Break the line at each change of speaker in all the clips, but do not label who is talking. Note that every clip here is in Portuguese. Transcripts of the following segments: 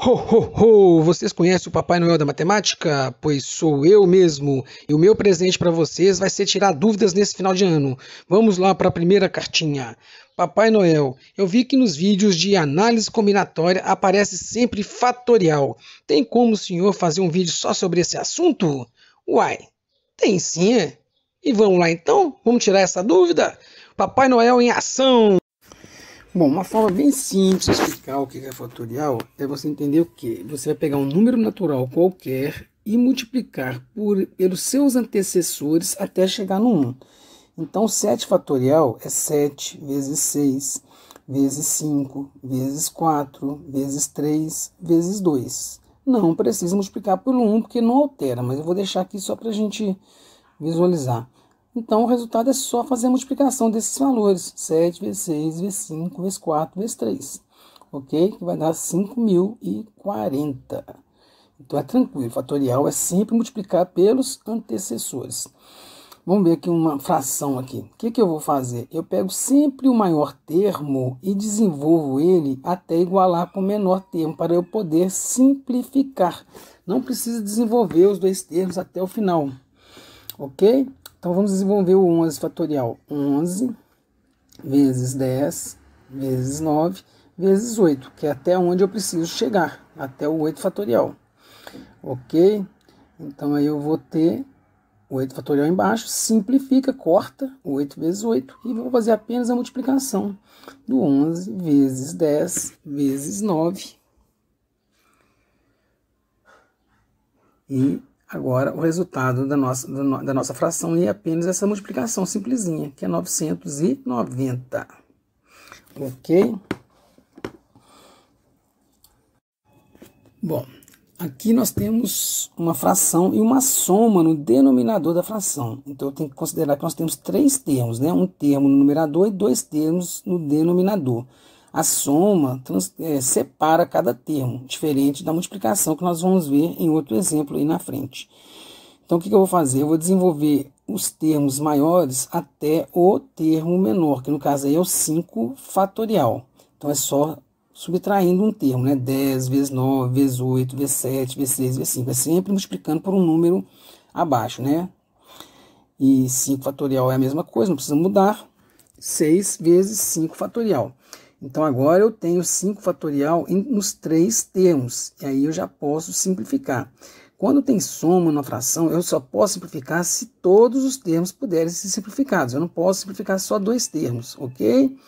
Ho, ho, ho! Vocês conhecem o Papai Noel da Matemática? Pois sou eu mesmo. E o meu presente para vocês vai ser tirar dúvidas nesse final de ano. Vamos lá para a primeira cartinha. Papai Noel, eu vi que nos vídeos de análise combinatória aparece sempre fatorial. Tem como o senhor fazer um vídeo só sobre esse assunto? Uai, tem sim, é? E vamos lá então? Vamos tirar essa dúvida? Papai Noel em ação! Bom, uma forma bem simples de explicar o que é fatorial é você entender o que? Você vai pegar um número natural qualquer e multiplicar por, pelos seus antecessores até chegar no 1. Então, 7 fatorial é 7 vezes 6, vezes 5, vezes 4, vezes 3, vezes 2. Não precisa multiplicar pelo 1, porque não altera, mas eu vou deixar aqui só para a gente visualizar. Então, o resultado é só fazer a multiplicação desses valores. 7 vezes 6, vezes 5, vezes 4, vezes 3. Ok? Que vai dar 5.040. Então, é tranquilo. Fatorial é sempre multiplicar pelos antecessores. Vamos ver aqui uma fração aqui. O que, que eu vou fazer? Eu pego sempre o maior termo e desenvolvo ele até igualar com o menor termo, para eu poder simplificar. Não precisa desenvolver os dois termos até o final. Ok? Então vamos desenvolver o 11 fatorial. 11 vezes 10 vezes 9 vezes 8, que é até onde eu preciso chegar, até o 8 fatorial. Ok? Então aí eu vou ter o 8 fatorial embaixo, simplifica, corta 8 vezes 8 e vou fazer apenas a multiplicação do 11 vezes 10 vezes 9. E Agora, o resultado da nossa, da nossa fração é apenas essa multiplicação simplesinha, que é 990. Ok? Bom, aqui nós temos uma fração e uma soma no denominador da fração. Então, eu tenho que considerar que nós temos três termos, né? Um termo no numerador e dois termos no denominador. A soma trans, é, separa cada termo, diferente da multiplicação que nós vamos ver em outro exemplo aí na frente. Então, o que, que eu vou fazer? Eu vou desenvolver os termos maiores até o termo menor, que no caso aí é o 5 fatorial. Então, é só subtraindo um termo, né? 10 vezes 9, vezes 8, vezes 7, vezes 6, vezes 5. É sempre multiplicando por um número abaixo, né? E 5 fatorial é a mesma coisa, não precisa mudar. 6 vezes 5 fatorial. Então agora eu tenho 5 fatorial nos três termos, e aí eu já posso simplificar. Quando tem soma na fração, eu só posso simplificar se todos os termos puderem ser simplificados. Eu não posso simplificar só dois termos, ok?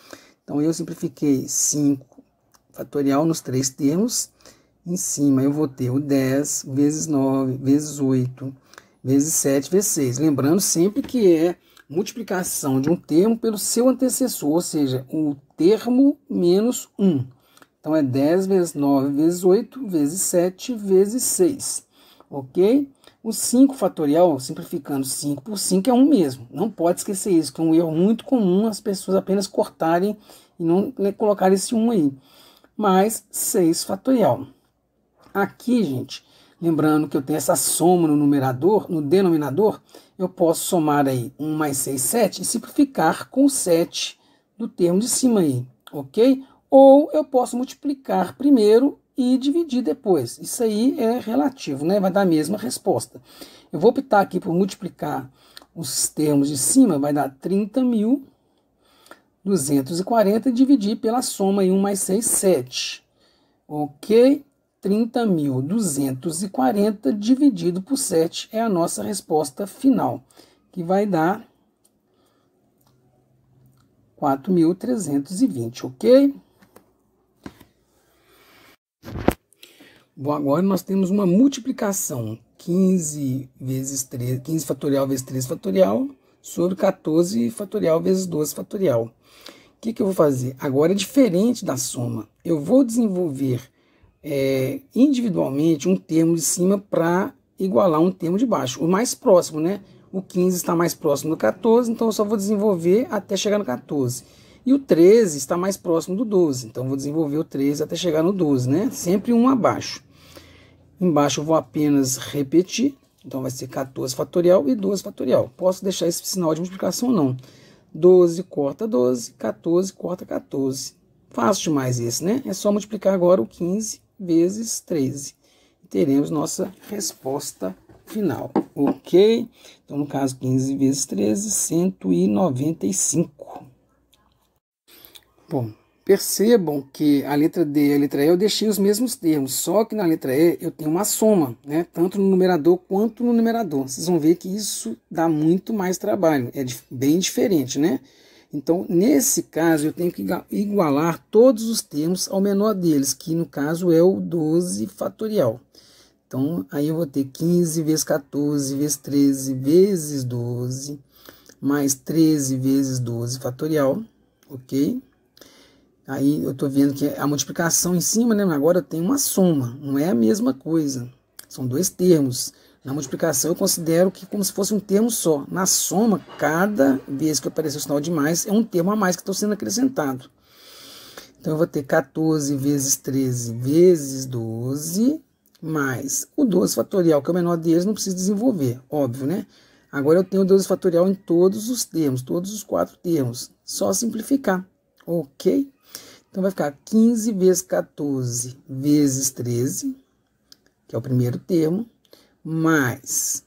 Então eu simplifiquei 5 fatorial nos três termos. Em cima eu vou ter o 10 vezes 9 vezes 8 vezes 7 vezes 6. Lembrando sempre que é multiplicação de um termo pelo seu antecessor, ou seja, o termo menos 1. Então, é 10 vezes 9 vezes 8 vezes 7 vezes 6. Ok? O 5 fatorial, simplificando 5 por 5, é 1 mesmo. Não pode esquecer isso, que é um erro muito comum as pessoas apenas cortarem e não colocarem esse 1 aí. Mais 6 fatorial. Aqui, gente, Lembrando que eu tenho essa soma no numerador, no denominador, eu posso somar aí 1 mais 6, 7 e simplificar com 7 do termo de cima aí, ok? Ou eu posso multiplicar primeiro e dividir depois. Isso aí é relativo, né? Vai dar a mesma resposta. Eu vou optar aqui por multiplicar os termos de cima, vai dar 30.240 e dividir pela soma aí 1 mais 6, 7. Ok? 30.240 dividido por 7 é a nossa resposta final, que vai dar 4.320, ok? Bom, agora nós temos uma multiplicação 15 vezes 3, 15 fatorial vezes 3 fatorial sobre 14 fatorial vezes 12 fatorial. O que, que eu vou fazer? Agora é diferente da soma. Eu vou desenvolver é, individualmente um termo de cima para igualar um termo de baixo. O mais próximo, né? O 15 está mais próximo do 14, então eu só vou desenvolver até chegar no 14. E o 13 está mais próximo do 12, então vou desenvolver o 13 até chegar no 12, né? Sempre um abaixo. Embaixo eu vou apenas repetir, então vai ser 14 fatorial e 12 fatorial. Posso deixar esse sinal de multiplicação ou não. 12 corta 12, 14 corta 14. Fácil demais esse, né? É só multiplicar agora o 15 vezes 13. Teremos nossa resposta final, ok? Então, no caso, 15 vezes 13, 195. Bom, percebam que a letra D e a letra E eu deixei os mesmos termos, só que na letra E eu tenho uma soma, né? tanto no numerador quanto no numerador. Vocês vão ver que isso dá muito mais trabalho, é bem diferente, né? Então, nesse caso, eu tenho que igualar todos os termos ao menor deles, que no caso é o 12 fatorial. Então, aí eu vou ter 15 vezes 14 vezes 13 vezes 12, mais 13 vezes 12 fatorial, ok? Aí eu estou vendo que a multiplicação em cima, né? Agora tenho uma soma, não é a mesma coisa. São dois termos. Na multiplicação eu considero que como se fosse um termo só. Na soma, cada vez que aparecer o sinal de mais, é um termo a mais que está sendo acrescentado. Então eu vou ter 14 vezes 13 vezes 12, mais o 12 fatorial, que é o menor deles, não preciso desenvolver, óbvio, né? Agora eu tenho o 12 fatorial em todos os termos, todos os quatro termos. Só simplificar, ok? Então vai ficar 15 vezes 14 vezes 13, que é o primeiro termo, mais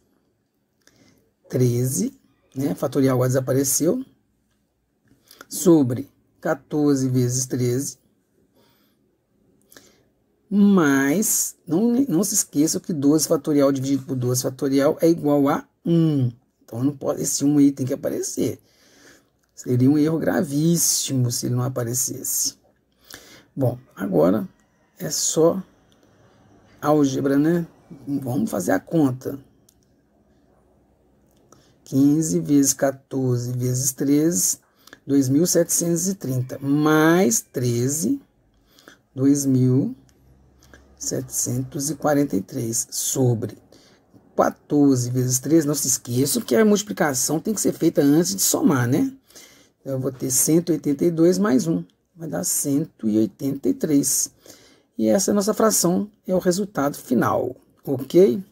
13, né? Fatorial agora desapareceu, sobre 14 vezes 13, mais, não, não se esqueça que 12 fatorial dividido por 12 fatorial é igual a 1. Então, não pode, esse 1 aí tem que aparecer. Seria um erro gravíssimo se ele não aparecesse. Bom, agora é só álgebra, né? Vamos fazer a conta. 15 vezes 14 vezes 13, 2.730, mais 13, 2.743, sobre 14 vezes 13, não se esqueça que a multiplicação tem que ser feita antes de somar, né? Eu vou ter 182 mais 1, vai dar 183. E essa nossa fração é o resultado final ok?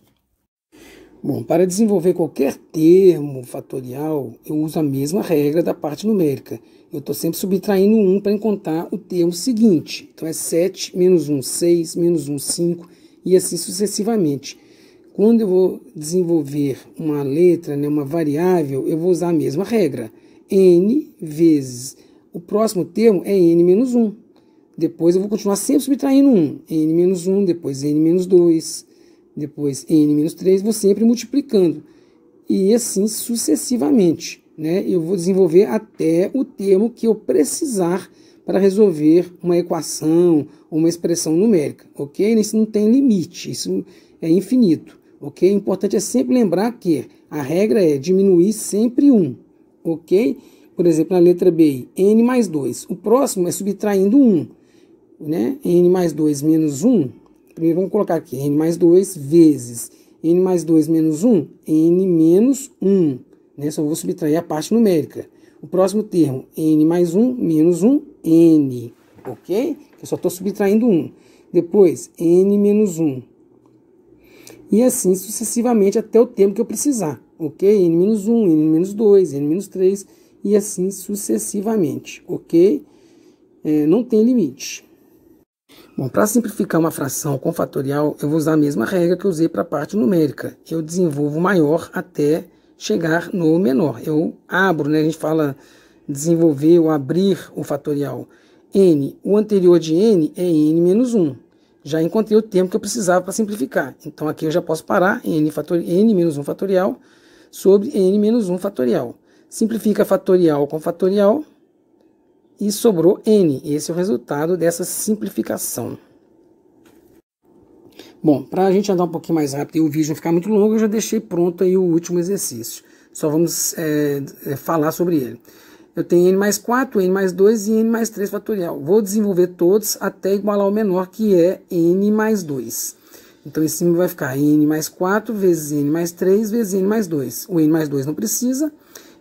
Bom, para desenvolver qualquer termo fatorial, eu uso a mesma regra da parte numérica. Eu estou sempre subtraindo 1 para encontrar o termo seguinte. Então é 7 menos 1, 6, menos 1, 5 e assim sucessivamente. Quando eu vou desenvolver uma letra, né, uma variável, eu vou usar a mesma regra. n vezes o próximo termo é n menos 1. Depois eu vou continuar sempre subtraindo 1. n menos 1, depois n menos 2, depois n menos 3, vou sempre multiplicando. E assim sucessivamente. Né? Eu vou desenvolver até o termo que eu precisar para resolver uma equação ou uma expressão numérica. Ok? Isso não tem limite, isso é infinito. Ok? O importante é sempre lembrar que a regra é diminuir sempre um. Ok? Por exemplo, na letra B, n mais 2. O próximo é subtraindo 1. Né? n mais 2 menos 1 Primeiro vamos colocar aqui n mais 2 vezes n mais 2 menos 1, n menos 1. Né? Só vou subtrair a parte numérica. O próximo termo, n mais 1 menos 1, n. Ok? Eu só estou subtraindo 1. Depois, n menos 1. E assim sucessivamente até o termo que eu precisar. Ok? n menos 1, n menos 2, n menos 3 e assim sucessivamente. Ok? É, não tem limite. Bom, para simplificar uma fração com fatorial, eu vou usar a mesma regra que eu usei para a parte numérica. Eu desenvolvo maior até chegar no menor. Eu abro, né? A gente fala desenvolver ou abrir o fatorial. n, o anterior de n é n menos 1. Já encontrei o tempo que eu precisava para simplificar. Então aqui eu já posso parar n, fator, n menos 1 fatorial sobre n menos 1 fatorial. Simplifica fatorial com fatorial, e sobrou n. Esse é o resultado dessa simplificação. Bom, para a gente andar um pouquinho mais rápido e o vídeo não ficar muito longo, eu já deixei pronto aí o último exercício. Só vamos é, é, falar sobre ele. Eu tenho n mais 4, n mais 2 e n mais 3 fatorial. Vou desenvolver todos até igualar ao menor, que é n mais 2. Então, em cima vai ficar n mais 4 vezes n mais 3 vezes n mais 2. O n mais 2 não precisa.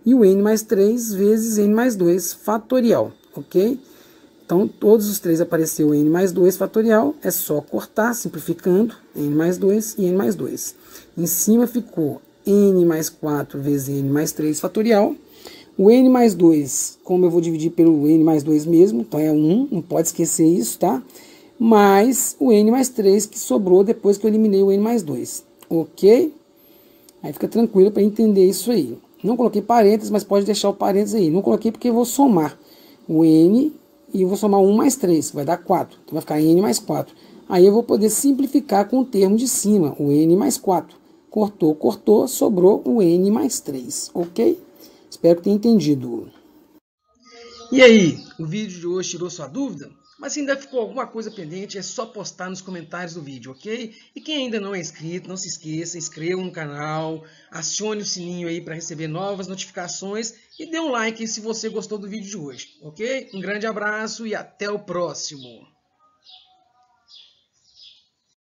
E o n mais 3 vezes n mais 2 fatorial ok? Então, todos os três apareceu n mais 2 fatorial, é só cortar, simplificando, n mais 2 e n mais 2. Em cima ficou n mais 4 vezes n mais 3 fatorial. O n mais 2, como eu vou dividir pelo n mais 2 mesmo, então é 1, não pode esquecer isso, tá? mais o n mais 3 que sobrou depois que eu eliminei o n mais 2. Ok? Aí fica tranquilo para entender isso aí. Não coloquei parênteses, mas pode deixar o parênteses aí. Não coloquei porque eu vou somar o n e eu vou somar 1 mais 3, vai dar 4. Então vai ficar n mais 4. Aí eu vou poder simplificar com o termo de cima, o n mais 4. Cortou, cortou, sobrou o n mais 3, ok? Espero que tenha entendido. E aí, o vídeo de hoje tirou sua dúvida? Mas se ainda ficou alguma coisa pendente, é só postar nos comentários do vídeo, ok? E quem ainda não é inscrito, não se esqueça, inscreva no canal, acione o sininho aí para receber novas notificações e dê um like se você gostou do vídeo de hoje, ok? Um grande abraço e até o próximo!